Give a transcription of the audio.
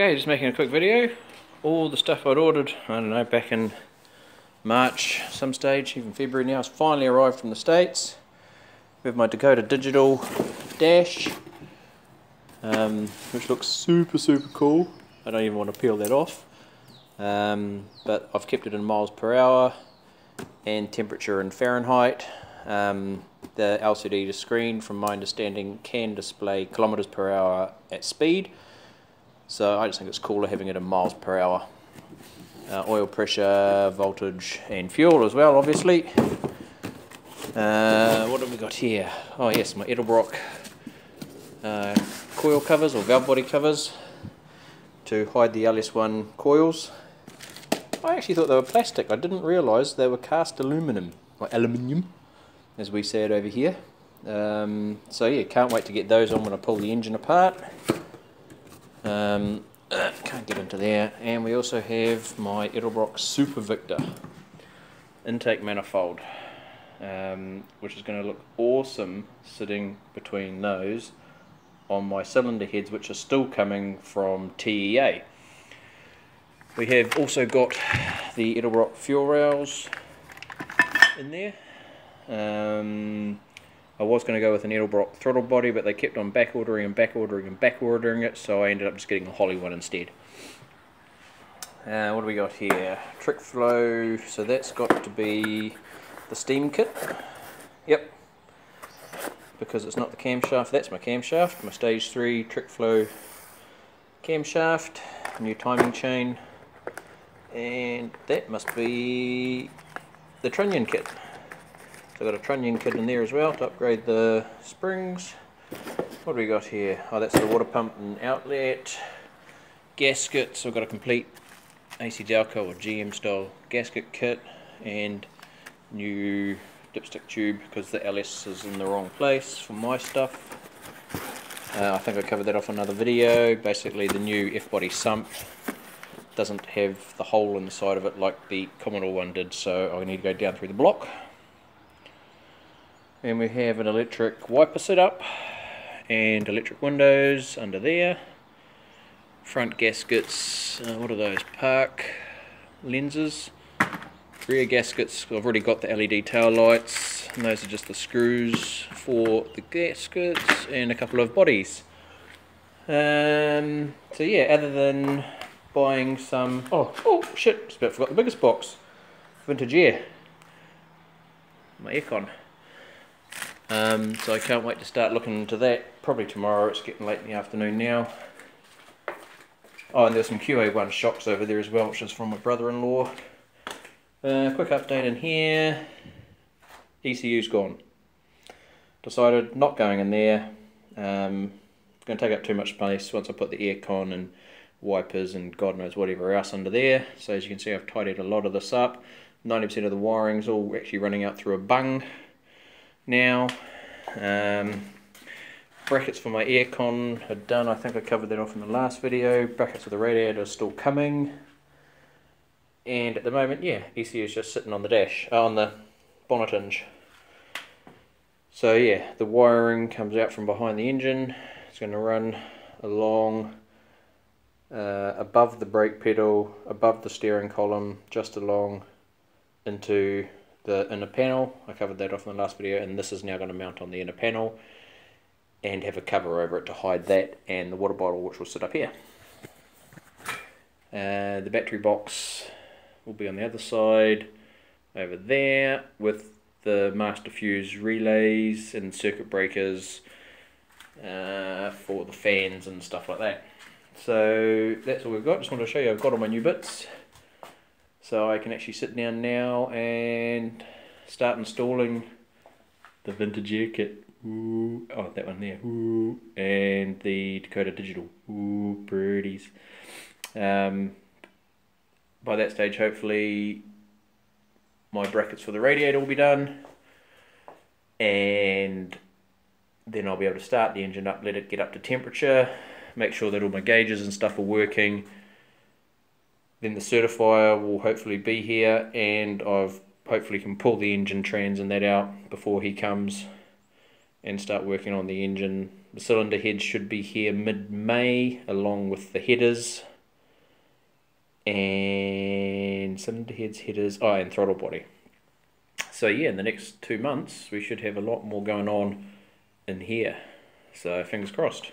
Okay, just making a quick video. All the stuff I'd ordered, I don't know, back in March, some stage, even February now, has finally arrived from the States. With my Dakota Digital dash, um, which looks super, super cool. I don't even want to peel that off. Um, but I've kept it in miles per hour and temperature in Fahrenheit. Um, the LCD screen, from my understanding, can display kilometers per hour at speed. So I just think it's cooler having it in miles per hour. Uh, oil pressure, voltage, and fuel as well, obviously. Uh, what have we got here? Oh yes, my Edelbrock uh, coil covers or valve body covers to hide the LS1 coils. I actually thought they were plastic. I didn't realise they were cast aluminum, or aluminium, as we say it over here. Um, so yeah, can't wait to get those on when I pull the engine apart. Um, can't get into there. And we also have my Edelbrock Super Victor intake manifold, um, which is going to look awesome sitting between those on my cylinder heads, which are still coming from TEA. We have also got the Edelbrock fuel rails in there. Um, I was going to go with an Edelbrock throttle body, but they kept on back ordering and back ordering and back ordering it, so I ended up just getting a Holley one instead. Uh, what do we got here? Trick flow, so that's got to be the steam kit. Yep. Because it's not the camshaft, that's my camshaft, my stage 3 trick flow camshaft, new timing chain, and that must be the trunnion kit. So I've got a trunnion kit in there as well to upgrade the springs. What do we got here? Oh, that's the water pump and outlet. Gaskets, I've got a complete AC Delco or GM style gasket kit and new dipstick tube because the LS is in the wrong place for my stuff. Uh, I think I covered that off another video. Basically the new F-body sump doesn't have the hole in the side of it like the Commodore one did so I need to go down through the block and we have an electric wiper setup and electric windows under there. Front gaskets uh, what are those? Park lenses. Rear gaskets I've already got the LED tail lights and those are just the screws for the gaskets and a couple of bodies. Um, so yeah other than buying some oh. oh shit just about forgot the biggest box. Vintage air. My aircon um, so I can't wait to start looking into that. Probably tomorrow, it's getting late in the afternoon now. Oh, and there's some QA1 shocks over there as well, which is from my brother-in-law. Uh, quick update in here. ECU's gone. Decided not going in there. Um, going to take up too much space once I put the aircon and wipers and God knows whatever else under there. So as you can see, I've tidied a lot of this up. 90% of the wiring's all actually running out through a bung now. Um, brackets for my aircon are done. I think I covered that off in the last video. Brackets for the radiator are still coming. And at the moment, yeah, ECU is just sitting on the dash, uh, on the bonnet hinge. So yeah, the wiring comes out from behind the engine. It's going to run along uh, above the brake pedal, above the steering column, just along into the inner panel. I covered that off in the last video and this is now going to mount on the inner panel and have a cover over it to hide that and the water bottle which will sit up here. Uh, the battery box will be on the other side over there with the master fuse relays and circuit breakers uh, for the fans and stuff like that. So that's all we've got. Just wanted to show you I've got all my new bits. So I can actually sit down now and start installing the vintage air kit. Ooh, oh, that one there. Ooh, and the Dakota Digital. Ooh, pretties. Um, by that stage, hopefully, my brackets for the radiator will be done. And then I'll be able to start the engine up, let it get up to temperature, make sure that all my gauges and stuff are working then the certifier will hopefully be here and I've hopefully can pull the engine trans and that out before he comes and start working on the engine. The cylinder heads should be here mid-May along with the headers and cylinder heads, headers, oh, and throttle body. So yeah, in the next two months, we should have a lot more going on in here. So fingers crossed.